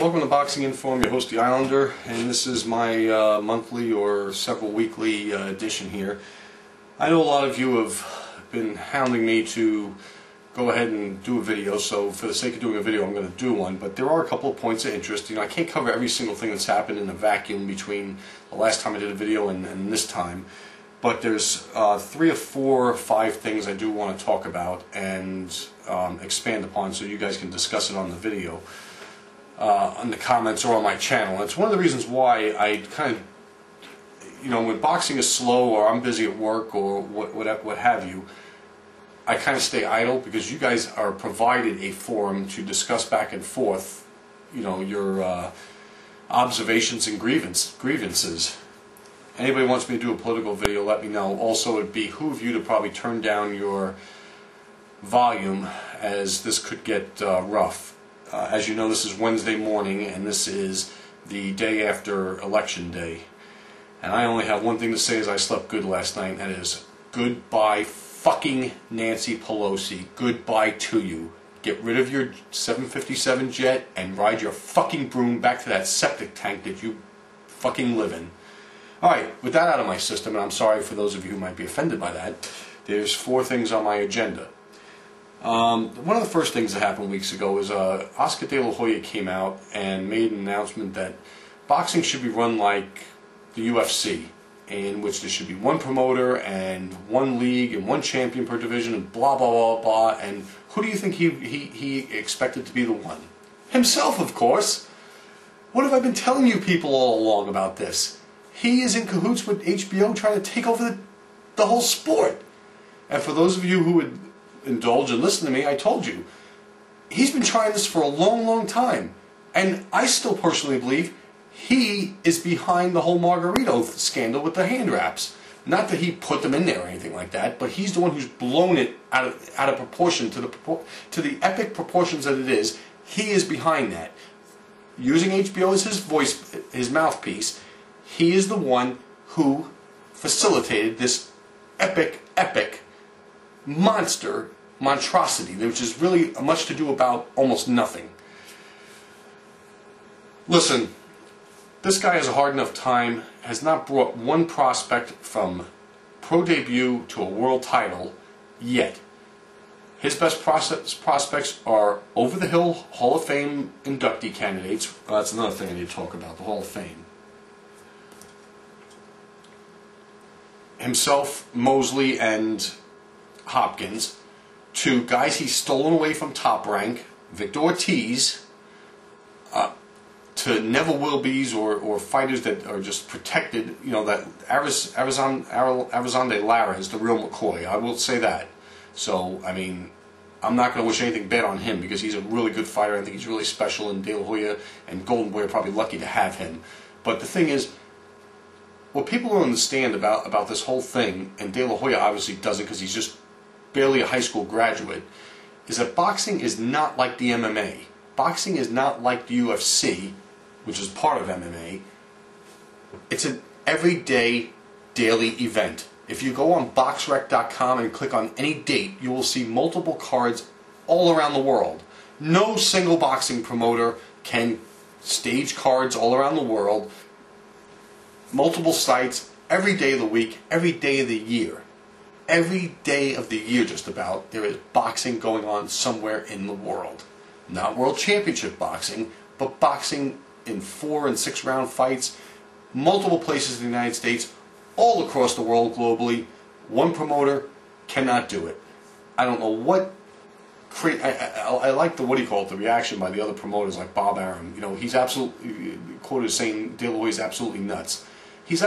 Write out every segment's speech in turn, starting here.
Welcome to Boxing Info. I'm your host, The Islander, and this is my uh, monthly or several weekly uh, edition here. I know a lot of you have been hounding me to go ahead and do a video, so for the sake of doing a video, I'm going to do one. But there are a couple of points of interest. You know, I can't cover every single thing that's happened in a vacuum between the last time I did a video and, and this time. But there's uh, three or four or five things I do want to talk about and um, expand upon so you guys can discuss it on the video uh, in the comments or on my channel. It's one of the reasons why I kind of, you know, when boxing is slow or I'm busy at work or what, what, what have you, I kind of stay idle because you guys are provided a forum to discuss back and forth, you know, your uh, observations and grievance, grievances. Anybody wants me to do a political video, let me know. Also, it'd behoove you to probably turn down your volume as this could get uh, rough. Uh, as you know, this is Wednesday morning, and this is the day after Election Day. And I only have one thing to say as I slept good last night, and that is goodbye fucking Nancy Pelosi. Goodbye to you. Get rid of your 757 jet and ride your fucking broom back to that septic tank that you fucking live in. Alright, with that out of my system, and I'm sorry for those of you who might be offended by that, there's four things on my agenda. Um, one of the first things that happened weeks ago was uh, Oscar De La Hoya came out and made an announcement that boxing should be run like the UFC, in which there should be one promoter and one league and one champion per division and blah blah blah blah. And who do you think he he, he expected to be the one? Himself, of course. What have I been telling you people all along about this? He is in cahoots with HBO trying to take over the, the whole sport. And for those of you who would indulge and listen to me, I told you. He's been trying this for a long, long time. And I still personally believe he is behind the whole Margarito scandal with the hand wraps. Not that he put them in there or anything like that, but he's the one who's blown it out of, out of proportion to the, to the epic proportions that it is. He is behind that. Using HBO as his voice, his mouthpiece, he is the one who facilitated this epic, epic monster monstrosity, which is really much to do about almost nothing. Listen, this guy has a hard enough time, has not brought one prospect from pro debut to a world title yet. His best prospects are over the hill Hall of Fame inductee candidates. that's another thing I need to talk about the Hall of Fame. Himself, Mosley, and Hopkins to guys he's stolen away from top rank, Victor Ortiz, uh, to Neville Wilbys or, or fighters that are just protected, you know, that Arizon, Erislandy Lara is the real McCoy. I will say that. So, I mean, I'm not going to wish anything bad on him because he's a really good fighter. I think he's really special, and De La Hoya and Golden Boy are probably lucky to have him. But the thing is, what people don't understand about, about this whole thing, and De La Hoya obviously doesn't because he's just barely a high school graduate, is that boxing is not like the MMA. Boxing is not like the UFC, which is part of MMA. It's an everyday, daily event. If you go on boxrec.com and click on any date, you will see multiple cards all around the world. No single boxing promoter can stage cards all around the world, multiple sites, every day of the week, every day of the year every day of the year just about there is boxing going on somewhere in the world. Not world championship boxing but boxing in four and six round fights multiple places in the united states all across the world globally. One promoter cannot do it. I don't know what I, I, I, like the what do you call it the reaction by the other promoters like bob arum. You know he's absolutely quoted as saying de la is absolutely nuts. He's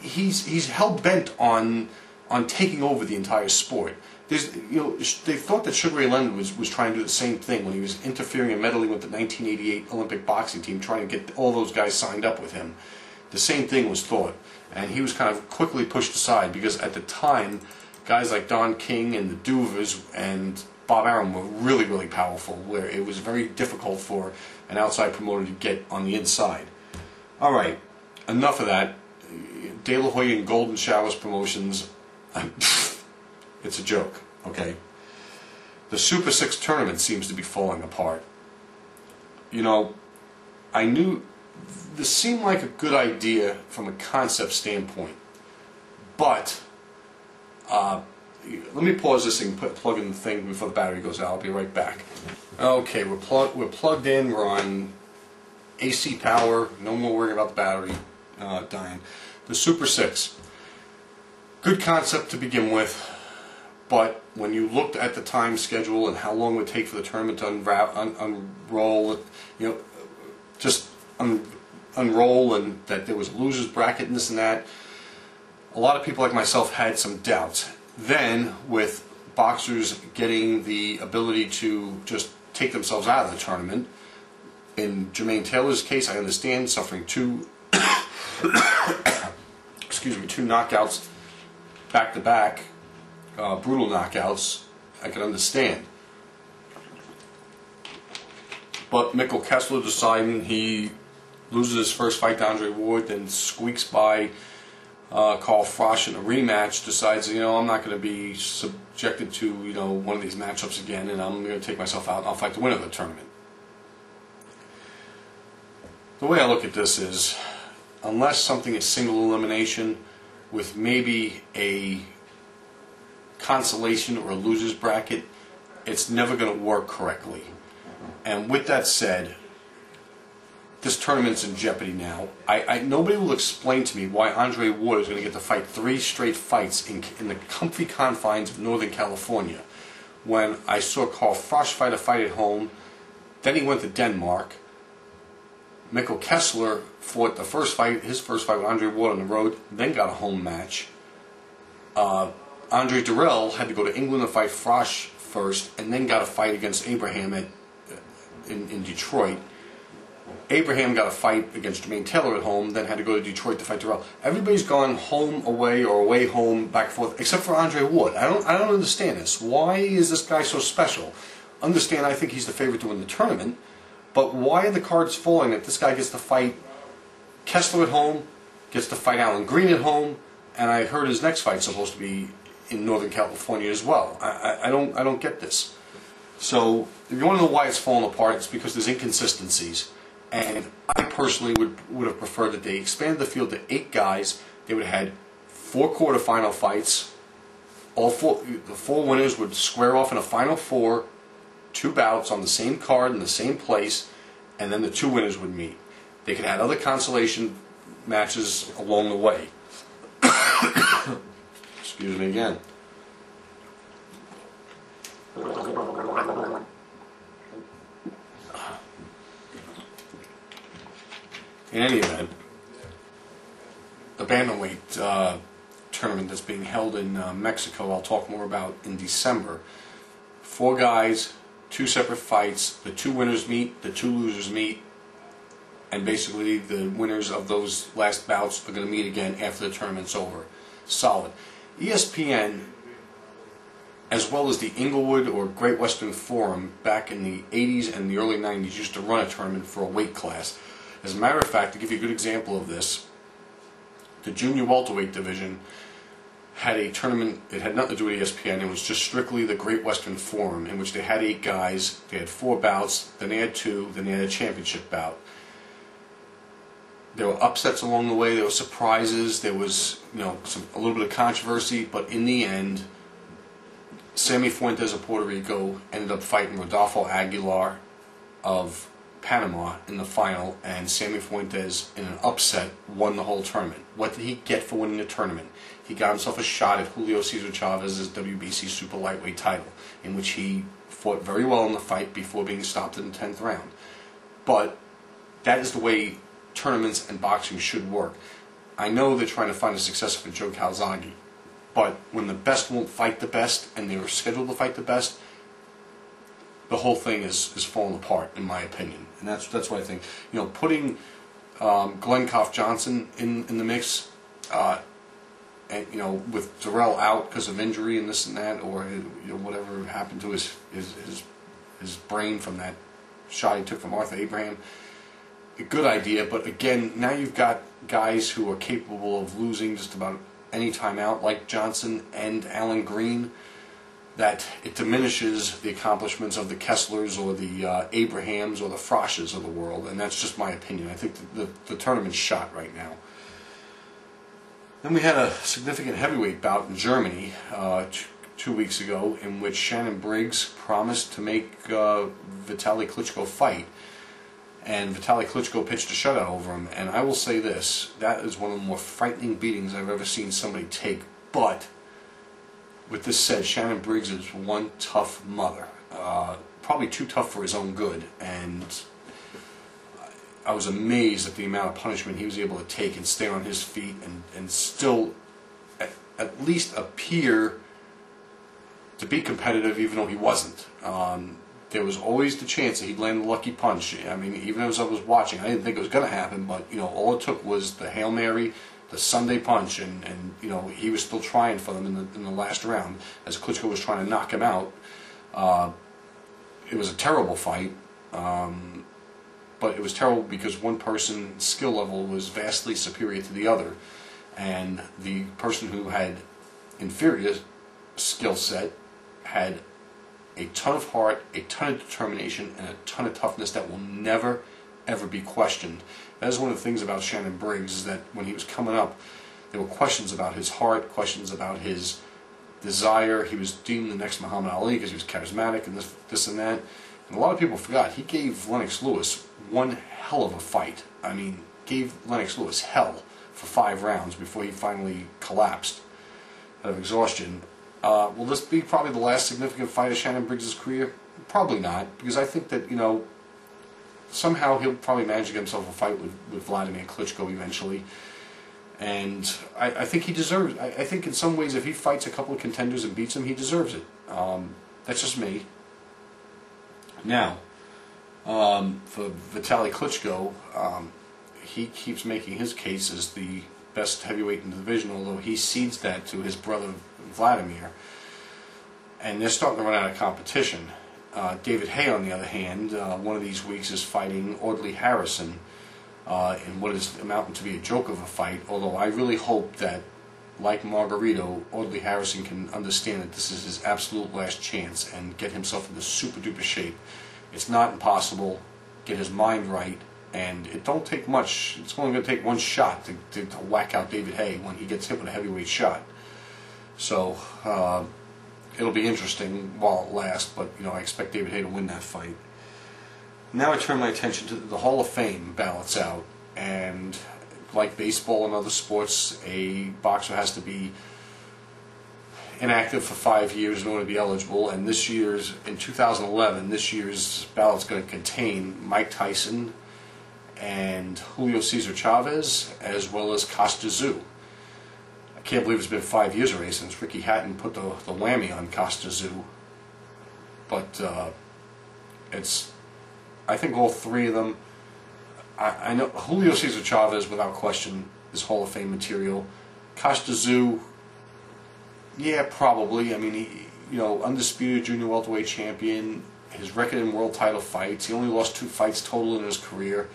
he's he's hell bent on on taking over the entire sport. There's, you know, they thought that Sugar Ray Leonard was, was trying to do the same thing when he was interfering and meddling with the 1988 Olympic boxing team, trying to get all those guys signed up with him. The same thing was thought, and he was kind of quickly pushed aside because at the time, guys like Don King and the Duvas and Bob Arum were really, really powerful, where it was very difficult for an outside promoter to get on the inside. All right, enough of that. De La Hoya and Golden Showers promotions it's a joke, okay? The Super Six tournament seems to be falling apart. You know, I knew this seemed like a good idea from a concept standpoint, but uh, let me pause this and put, plug in the thing before the battery goes out. I'll be right back. Okay, we're, plug, we're plugged in. We're on AC power. No more worrying about the battery uh, dying. The Super 6. Good concept to begin with, but when you looked at the time schedule and how long it would take for the tournament to unwrap, un, unroll, you know, just un, unroll and that there was a loser's bracket and this and that, a lot of people like myself had some doubts. Then, with boxers getting the ability to just take themselves out of the tournament, in Jermaine Taylor's case, I understand suffering two, excuse me, two knockouts back to back, uh, brutal knockouts. I can understand. But Mikkel Kessler deciding he loses his first fight to Andre Ward, then squeaks by uh, Carl Froch in a rematch, decides, you know, I'm not going to be subjected to, you know, one of these matchups again, and I'm going to take myself out and I'll fight the winner of the tournament. The way I look at this is, unless something is single elimination with maybe a consolation or a loser's bracket, it's never going to work correctly. And with that said, this tournament's in jeopardy now. I, I, nobody will explain to me why Andre Ward is going to get to fight three straight fights in, in the comfy confines of Northern California. When I saw Carl Froch fight a fight at home, then he went to Denmark. Mikkel Kessler fought the first fight, his first fight with Andre Ward on the road, then got a home match. Uh, Andre Dirrell had to go to England to fight Froch first, and then got a fight against Abraham at, in, in Detroit. Abraham got a fight against Jermaine Taylor at home, then had to go to Detroit to fight Dirrell. Everybody's gone home, away, or away, home, back and forth, except for Andre Ward. I don't, I don't understand this. Why is this guy so special? Understand, I think he's the favorite to win the tournament, but why are the cards falling that this guy gets to fight Kessler at home, gets to fight Allan Green at home, and I heard his next fight's supposed to be in Northern California as well. I, I, I don't, I don't get this. So, if you want to know why it's falling apart, it's because there's inconsistencies. And I personally would, would have preferred that they expanded the field to eight guys. They would have had four quarterfinal fights. All four, the four winners would square off in a final four, two bouts on the same card in the same place, and then the two winners would meet. They could add other consolation matches along the way. Excuse me again. In any event, the bantamweight uh, tournament that's being held in uh, Mexico, I'll talk more about in December. Four guys, two separate fights. The two winners meet, the two losers meet, and basically the winners of those last bouts are going to meet again after the tournament's over. Solid. ESPN, as well as the Inglewood or Great Western Forum back in the 80s and the early 90s, used to run a tournament for a weight class. As a matter of fact, to give you a good example of this, the junior welterweight division had a tournament, it had nothing to do with ESPN, it was just strictly the Great Western Forum, in which they had eight guys, they had four bouts, then they had two, then they had a championship bout. There were upsets along the way, there were surprises, there was, you know, some, a little bit of controversy, but in the end, Sammy Fuentes of Puerto Rico ended up fighting Rodolfo Aguilar of Panama in the final, and Sammy Fuentes, in an upset, won the whole tournament. What did he get for winning the tournament? He got himself a shot at Julio Cesar Chavez's WBC super lightweight title, in which he fought very well in the fight before being stopped in the 10th round. But that is the way tournaments and boxing should work. I know they're trying to find a successor for Joe Calzaghe, but when the best won't fight the best, and they were scheduled to fight the best, the whole thing is, is falling apart, in my opinion. And that's that's what I think. You know, putting um, Glenn Koff Johnson in, in the mix, uh, you know, with Dirrell out because of injury and this and that, or you know, whatever happened to his, his, his, his brain from that shot he took from Arthur Abraham, a good idea. But again, now you've got guys who are capable of losing just about any time out, like Johnson and Allan Green that it diminishes the accomplishments of the Kesslers or the uh, Abrahams or the Frochs of the world, and that's just my opinion. I think the, the, the tournament's shot right now. Then we had a significant heavyweight bout in Germany uh, two weeks ago in which Shannon Briggs promised to make uh, Vitaly Klitschko fight. And Vitaly Klitschko pitched a shutout over him. And I will say this, that is one of the more frightening beatings I've ever seen somebody take. But, with this said, Shannon Briggs is one tough mother. Uh, probably too tough for his own good. And I was amazed at the amount of punishment he was able to take and stay on his feet and, and still at, at least appear to be competitive even though he wasn't. Um, there was always the chance that he'd land a lucky punch. I mean, even as I was watching, I didn't think it was going to happen, but, you know, all it took was the Hail Mary, the Sunday punch, and, and you know, he was still trying for them in the, in the last round as Klitschko was trying to knock him out. Uh, it was a terrible fight. Um, but it was terrible because one person's skill level was vastly superior to the other, and the person who had inferior skill set had a ton of heart, a ton of determination, and a ton of toughness that will never, ever be questioned. That is one of the things about Shannon Briggs is that when he was coming up, there were questions about his heart, questions about his desire. He was deemed the next Muhammad Ali because he was charismatic and this, this and that. A lot of people forgot he gave Lennox Lewis one hell of a fight. I mean, gave Lennox Lewis hell for five rounds before he finally collapsed out of exhaustion. Uh, will this be probably the last significant fight of Shannon Briggs' career? Probably not, because I think that, you know, somehow he'll probably manage to get himself a fight with, with Vladimir Klitschko eventually. And I, I think he deserves I, I think in some ways if he fights a couple of contenders and beats them, he deserves it. Um, that's just me. Now, um, for Vitaly Klitschko, um, he keeps making his case as the best heavyweight in the division, although he cedes that to his brother Vladimir. And they're starting to run out of competition. Uh, David Haye, on the other hand, uh, one of these weeks is fighting Audley Harrison uh, in what is amounting to be a joke of a fight, although I really hope that, like Margarito, Audley Harrison can understand that this is his absolute last chance and get himself into super duper shape it's not impossible. Get his mind right, and it don't take much. It's only going to take one shot to, to, to, whack out David Haye when he gets hit with a heavyweight shot. So uh, it'll be interesting while it lasts, but you know I expect David Haye to win that fight. Now I turn my attention to the Hall of Fame ballots out, and like baseball and other sports, a boxer has to be inactive for five years in order to be eligible. And this year's, in 2011, this year's ballot's going to contain Mike Tyson and Julio Cesar Chavez, as well as Kostya Tszyu. I can't believe it's been five years already since Ricky Hatton put the, the whammy on Kostya Tszyu. But uh, it's, I think all three of them, I, I know Julio Cesar Chavez, without question, is Hall of Fame material. Kostya Tszyu, yeah, probably. I mean, he, you know, undisputed junior welterweight champion. His record in world title fights. He only lost two fights total in his career.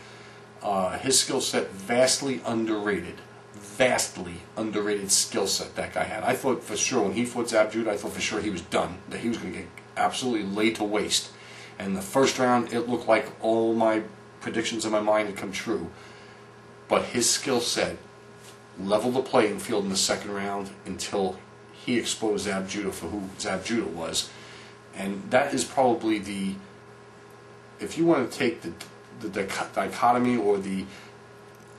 Uh, his skill set vastly underrated. Vastly underrated skill set that guy had. I thought for sure when he fought Zab Judah, I thought for sure he was done. That he was going to get absolutely laid to waste. And the first round, it looked like all my predictions in my mind had come true. But his skill set leveled the playing field in the second round until he exposed Zab Judah for who Zab Judah was. And that is probably the, if you want to take the, the dichotomy or the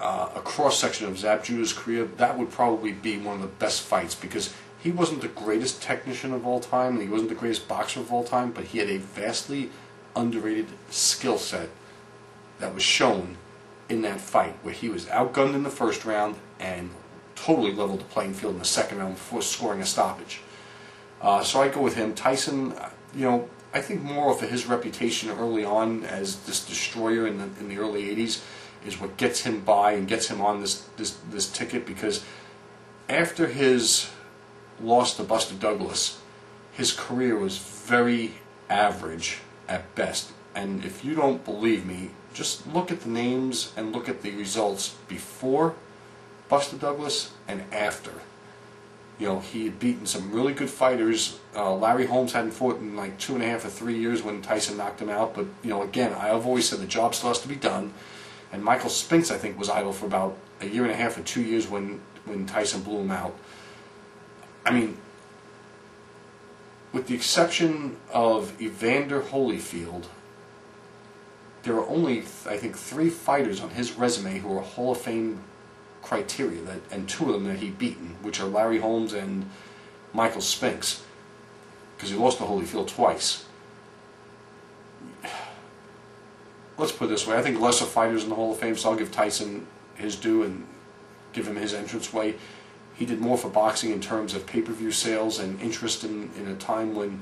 uh, a cross section of Zab Judah's career, that would probably be one of the best fights because he wasn't the greatest technician of all time and he wasn't the greatest boxer of all time, but he had a vastly underrated skill set that was shown in that fight where he was outgunned in the first round and totally leveled the playing field in the second round before scoring a stoppage. Uh, so I go with him. Tyson, you know, I think more of his reputation early on as this destroyer in the in the early '80s is what gets him by and gets him on this this this ticket because after his loss to Buster Douglas, his career was very average at best. And if you don't believe me, just look at the names and look at the results before Buster Douglas and after. You know, he had beaten some really good fighters. Uh, Larry Holmes hadn't fought in like two and a half or three years when Tyson knocked him out. But you know, again, I've always said the job still has to be done. And Michael Spinks, I think, was idle for about a year and a half or two years when when Tyson blew him out. I mean, with the exception of Evander Holyfield, there are only, I think, three fighters on his resume who are Hall of Fame criteria, that, and two of them that he beaten, which are Larry Holmes and Michael Spinks, because he lost to Holyfield twice. Let's put it this way: I think lesser fighters in the Hall of Fame, so I'll give Tyson his due and give him his entrance way. He did more for boxing in terms of pay-per-view sales and interest in, in a time when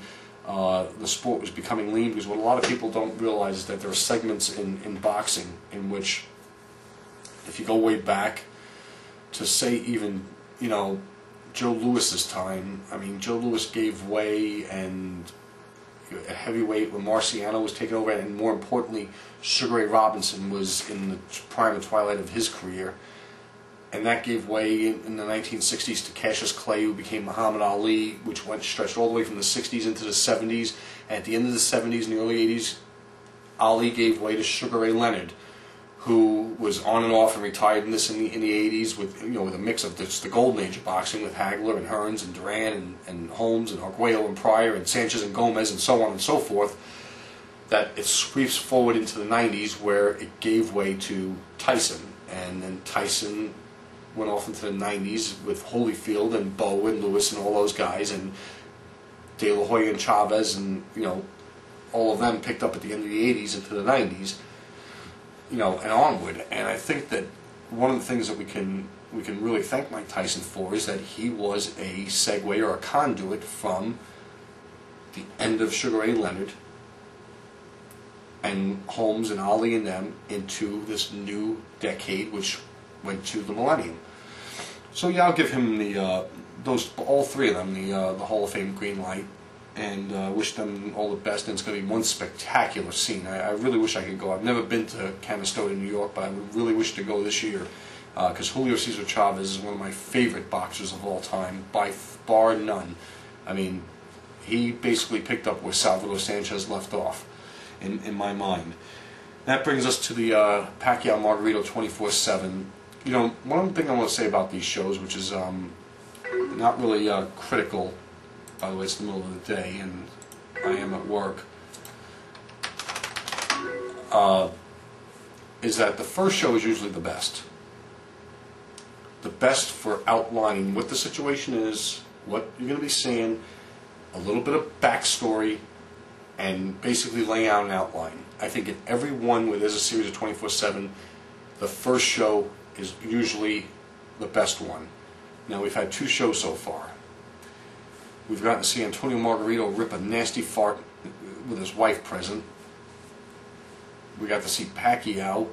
uh, the sport was becoming lean because what a lot of people don't realize is that there are segments in, in boxing in which if you go way back to say even you know Joe Louis's time I mean Joe Louis gave way and a heavyweight when Marciano was taken over and more importantly Sugar Ray Robinson was in the prime and twilight of his career and that gave way in, in, the 1960s to Cassius Clay, who became Muhammad Ali, which went stretched all the way from the 60s into the 70s. And at the end of the 70s and the early 80s, Ali gave way to Sugar Ray Leonard, who was on and off and retired in this in the, in the 80s with you know with a mix of this, the golden age of boxing with Hagler and Hearns and Duran and, and Holmes and Arguello and Pryor and Sanchez and Gomez and so on and so forth. That it sweeps forward into the 90s where it gave way to Tyson, and then Tyson went off into the 90s with Holyfield and Bowe and Lewis and all those guys and De La Hoya and Chavez and, you know, all of them picked up at the end of the 80s into the 90s, you know, and onward. And I think that one of the things that we can we can really thank Mike Tyson for is that he was a segue or a conduit from the end of Sugar Ray Leonard and Holmes and Ali and them into this new decade, which went to the millennium. So yeah, I'll give him the uh, those all three of them the uh, the Hall of Fame green light, and uh, wish them all the best. And it's going to be one spectacular scene. I, I, really wish I could go. I've never been to Canastota, New York, but I would really wish to go this year because uh, Julio Cesar Chavez is one of my favorite boxers of all time, by bar none. I mean, he basically picked up where Salvador Sanchez left off, in in my mind. That brings us to the uh, Pacquiao Margarito 24/7 you know, one thing I want to say about these shows, which is um, not really uh, critical, by the way, it's the middle of the day and I am at work, uh, is that the first show is usually the best. The best for outlining what the situation is, what you're going to be seeing, a little bit of backstory, and basically laying out an outline. I think in every one where there's a series of 24 7, the first show is usually the best one. Now we've had two shows so far. We've gotten to see Antonio Margarito rip a nasty fart with his wife present. We got to see Pacquiao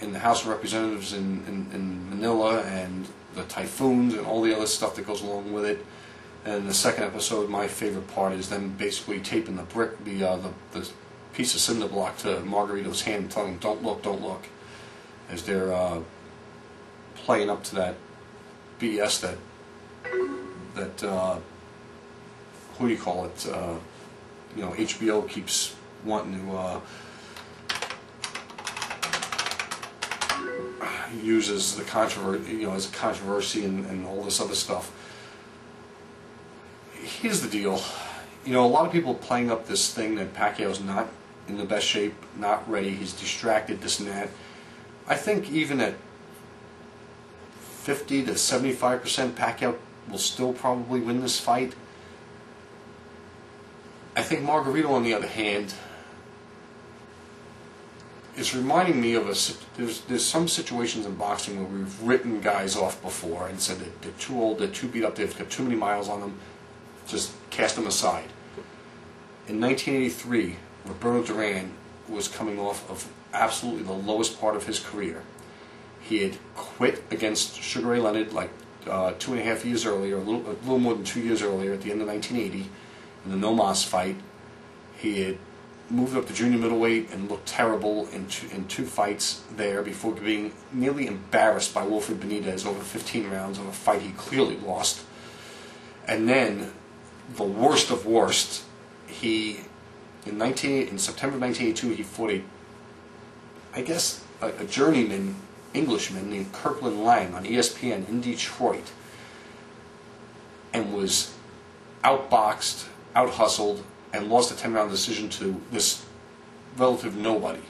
in the House of Representatives in, in, in Manila and the typhoons and all the other stuff that goes along with it. And the second episode, my favorite part is them basically taping the brick, the, uh, the, the piece of cinder block to Margarito's hand and telling him, don't look, don't look as they're uh, playing up to that BS that that uh, who do you call it? Uh, you know, HBO keeps wanting to uh, uses the controversy, you know, as a controversy and, and all this other stuff. Here's the deal. You know, a lot of people playing up this thing that Pacquiao's not in the best shape, not ready, he's distracted, this and that. I think even at 50 to 75% Pacquiao will still probably win this fight. I think Margarito, on the other hand, is reminding me of a. There's there's some situations in boxing where we've written guys off before and said that they're too old, they're too beat up, they've got too many miles on them, just cast them aside. In 1983, Roberto Duran was coming off of absolutely the lowest part of his career. He had quit against Sugar Ray Leonard like uh, two and a half years earlier, a little, a little more than two years earlier, at the end of 1980, in the No Mas fight. He had moved up to junior middleweight and looked terrible in two, in two fights there before being nearly embarrassed by Wilfred Benitez over 15 rounds of a fight he clearly lost. And then, the worst of worst, he in 19 in September 1982 he fought a, I guess a, a journeyman Englishman named Kirkland Laing on ESPN in Detroit, and was outboxed, out hustled, and lost a 10 round decision to this relative nobody.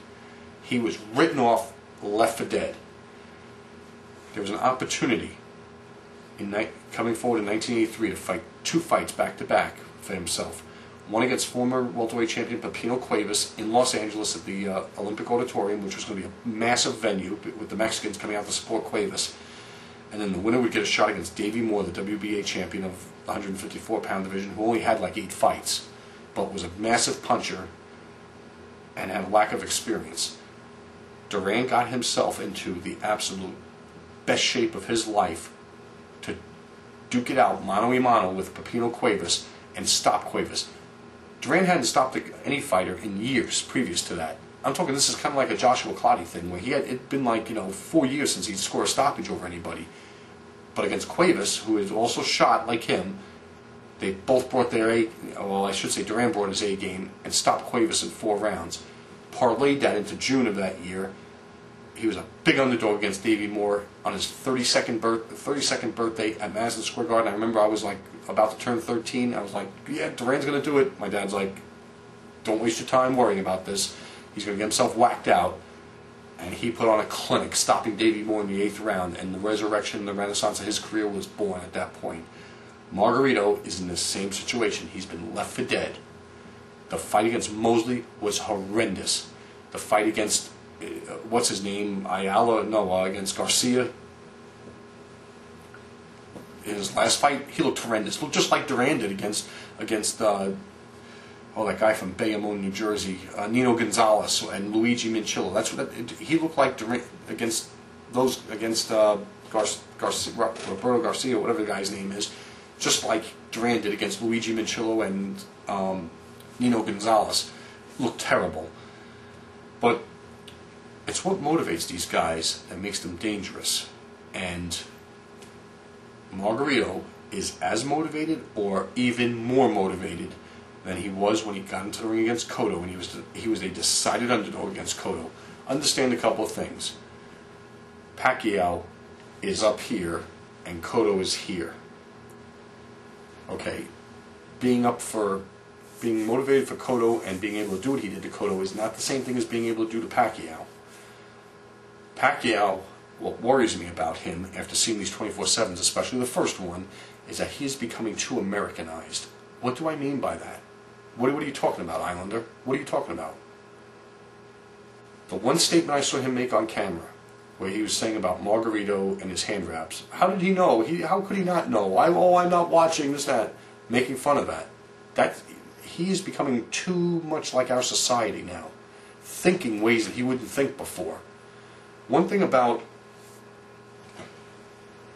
He was written off, left for dead. There was an opportunity in coming forward in 1983 to fight two fights back to back for himself. One against former welterweight champion Pipino Cuevas in Los Angeles at the uh, Olympic Auditorium, which was going to be a massive venue with the Mexicans coming out to support Cuevas. And then the winner would get a shot against Davey Moore, the WBA champion of the 154 pound division, who only had like eight fights, but was a massive puncher and had a lack of experience. Duran got himself into the absolute best shape of his life to duke it out mano a mano with Pipino Cuevas and stop Cuevas. Duran hadn't stopped any fighter in years previous to that. I'm talking this is kind of like a Joshua Clottey thing where he had it been like you know four years since he'd scored a stoppage over anybody. But against Cuevas, who is also shot like him, they both brought their A. Well, I should say Duran brought his A game and stopped Cuevas in four rounds. Parlayed that into June of that year. He was a big underdog against Davey Moore on his 32nd, birth, 32nd birthday at Madison Square Garden. I remember I was like about to turn 13. I was like, yeah, Duran's going to do it. My dad's like, don't waste your time worrying about this. He's going to get himself whacked out. And he put on a clinic, stopping Davey Moore in the eighth round, and the resurrection, the renaissance of his career was born at that point. Margarito is in the same situation. He's been left for dead. The fight against Mosley was horrendous. The fight against, uh, what's his name, Ayala, no, uh, against Garcia, his last fight, he looked horrendous. Looked just like Duran did against against uh, oh that guy from Bayamon, New Jersey, uh, Nino Gonzalez and Luigi Minchillo. That's what it, he looked like Duran against those against uh, Gar- Garcia, Roberto Garcia, whatever the guy's name is, just like Duran did against Luigi Minchillo and um, Nino Gonzalez. Looked terrible, but it's what motivates these guys that makes them dangerous, and Margarito is as motivated or even more motivated than he was when he got into the ring against Cotto and he was he was a decided underdog against Cotto. Understand a couple of things. Pacquiao is up here and Cotto is here. Okay, being up for being motivated for Cotto and being able to do what he did to Cotto is not the same thing as being able to do to Pacquiao. Pacquiao what worries me about him after seeing these 24-7s, especially the first one, is that he is becoming too Americanized. What do I mean by that? What, what are you talking about, Islander? What are you talking about? The one statement I saw him make on camera, where he was saying about Margarito and his hand wraps, how did he know? He, how could he not know? I, oh, I'm not watching this, that. Making fun of that. That He is becoming too much like our society now, thinking ways that he wouldn't think before. One thing about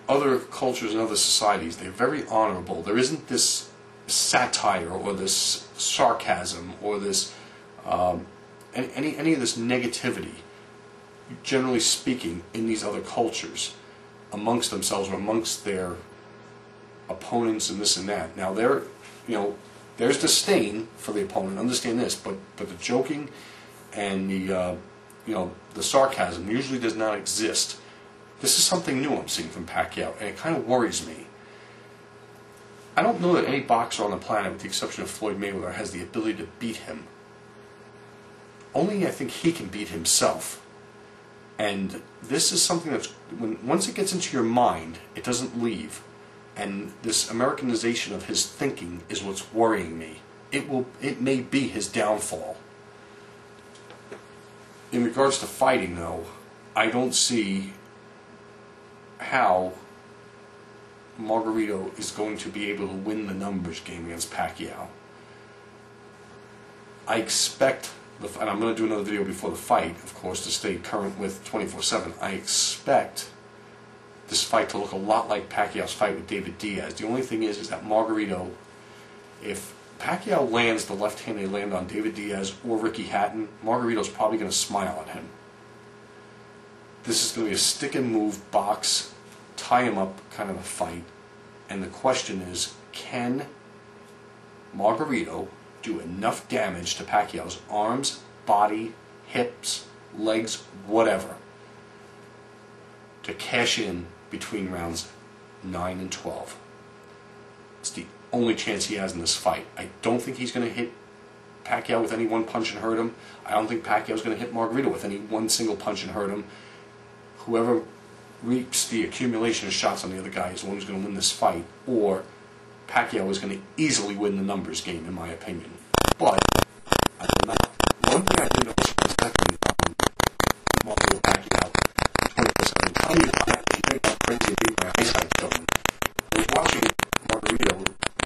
other cultures and other societies, they're very honorable. There isn't this satire or this sarcasm or this um, any any of this negativity. Generally speaking, in these other cultures, amongst themselves or amongst their opponents and this and that. Now there, you know, there's disdain for the opponent. Understand this, but but the joking and the uh, you know the sarcasm usually does not exist this is something new I'm seeing from Pacquiao, and it kind of worries me. I don't know that any boxer on the planet, with the exception of Floyd Mayweather, has the ability to beat him. Only I think he can beat himself. And this is something that's, when, once it gets into your mind, it doesn't leave. And this Americanization of his thinking is what's worrying me. It will, it may be his downfall. In regards to fighting, though, I don't see how Margarito is going to be able to win the numbers game against Pacquiao. I expect, the, and I'm going to do another video before the fight, of course, to stay current with 24-7. I expect this fight to look a lot like Pacquiao's fight with David Diaz. The only thing is, is that Margarito, if Pacquiao lands the left hand they land on David Diaz or Ricky Hatton, Margarito's probably going to smile at him. This is going to be a stick and move box, tie him up kind of a fight. And the question is can Margarito do enough damage to Pacquiao's arms, body, hips, legs, whatever, to cash in between rounds 9 and 12? It's the only chance he has in this fight. I don't think he's going to hit Pacquiao with any one punch and hurt him. I don't think Pacquiao's going to hit Margarito with any one single punch and hurt him. Whoever reaps the accumulation of shots on the other guy is the one who's going to win this fight, or Pacquiao is going to easily win the numbers game, in my opinion. But I do not. One thing I did notice from the second um, Mario Pacquiao, 20%, tell me it. You think I'm crazy beat my eyesight. I was watching Margarito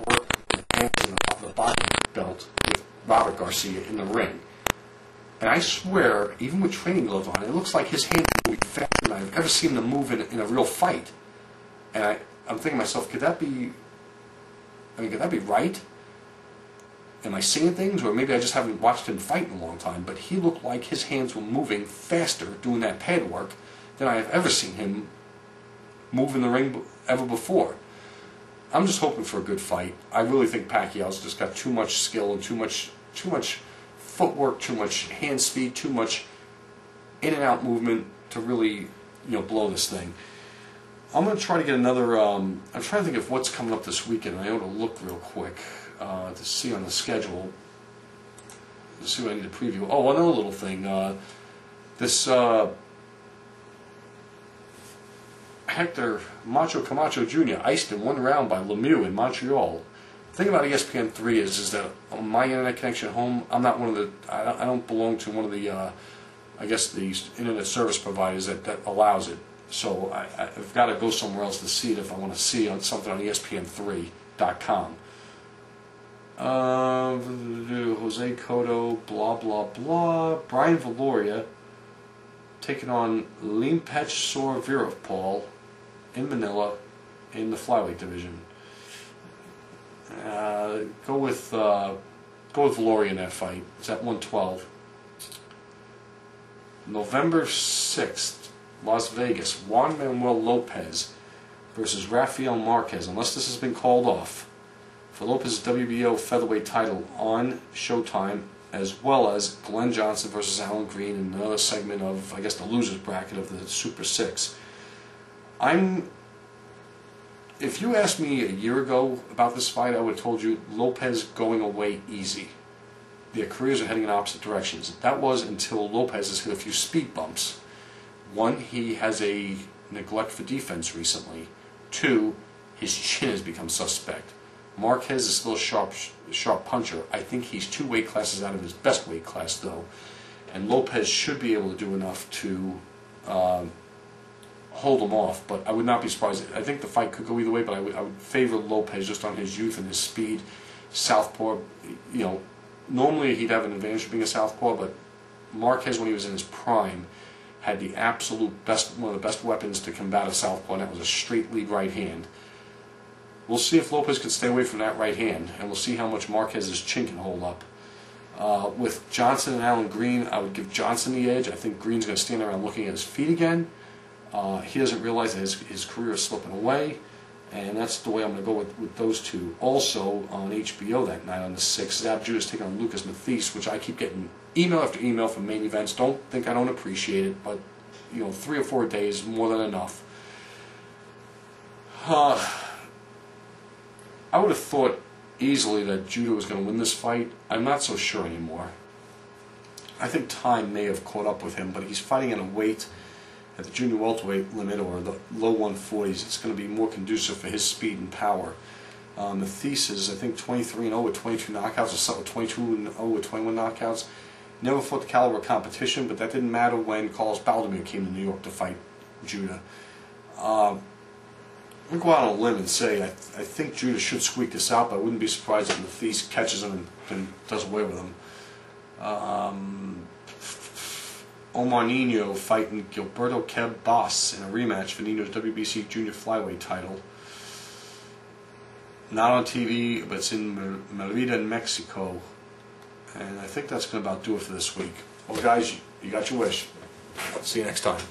work the pants and the body belt with Robert Garcia in the ring. And I swear, even with training gloves on, it looks like his hands moving faster than I've ever seen them move in, in a real fight. And I, I'm thinking to myself, could that be, I mean, could that be right? Am I seeing things, or maybe I just haven't watched him fight in a long time, but he looked like his hands were moving faster doing that pad work than I have ever seen him move in the ring ever before. I'm just hoping for a good fight. I really think Pacquiao's just got too much skill and too much too much footwork, too much hand speed, too much in and out movement to really you know blow this thing. I'm going to try to get another. Um, I'm trying to think of what's coming up this weekend. I ought to look real quick uh, to see on the schedule. To see what I need to preview. Oh, another little thing. Uh, this uh, Hector Macho Camacho Jr. iced in one round by Lemieux in Montreal. Thing about ESPN three is is that my internet connection at home, I'm not one of the. I don't, I don't belong to one of the. Uh, I guess the internet service providers that, that allows it. So I, I've got to go somewhere else to see it if I want to see on something on ESPN3.com. Uh, Jose Cotto, blah blah blah. Brian Viloria taking on Limpech Sorvirov in Manila in the flyweight division. Uh, go with uh, go with Viloria in that fight. It's at 112. November 6th, Las Vegas. Juan Manuel Lopez versus Rafael Marquez. Unless this has been called off for Lopez's WBO featherweight title on Showtime, as well as Glen Johnson versus Allan Green in another segment of, I guess, the losers bracket of the Super Six. I'm if you asked me a year ago about this fight, I would have told you Lopez going away easy. Their careers are heading in opposite directions. That was until Lopez has hit a few speed bumps. One, he has a neglect for defense recently. Two, his chin has become suspect. Marquez is still a sharp, sharp puncher. I think he's two weight classes out of his best weight class, though. And Lopez should be able to do enough to um, hold him off, but I would not be surprised. I think the fight could go either way, but I would, I would favor Lopez just on his youth and his speed. Southpaw, you know, normally he'd have an advantage of being a southpaw, but Marquez, when he was in his prime, had the absolute best, one of the best weapons to combat a southpaw, and that was a straight lead right hand. We'll see if Lopez can stay away from that right hand, and we'll see how much Marquez's chin can hold up. Uh, with Johnson and Allan Green, I would give Johnson the edge. I think Green's going to stand around looking at his feet again. Uh, he doesn't realize that his, his career is slipping away, and that's the way I'm going to go with, with those two. Also on HBO that night on the 6th, Zab Judah is taking on Lucas Matthysse, which I keep getting email after email from main events. Don't think I don't appreciate it, but you know, three or four days more than enough. Uh, I would have thought easily that Judah was going to win this fight. I'm not so sure anymore. I think time may have caught up with him, but he's fighting in a weight at the junior welterweight limit or the low 140s, it's going to be more conducive for his speed and power. Um, the thesis, I think 23 and 0 with 22 knockouts, or something, 22 and 0 with 21 knockouts. Never fought the caliber of competition, but that didn't matter when Carlos Baldomir came to New York to fight Judah. Um, I'm going to go out on a limb and say I, th I think Judah should squeak this out, but I wouldn't be surprised if the catches him and, and does away with him. Um, Omar Nino fighting Gilberto Keb Baas in a rematch for Nino's WBC Junior Flyweight title. not on TV, but it's in Mer- Merida, Mexico. And I think that's going to about do it for this week. Well, guys, you got your wish. See you next time.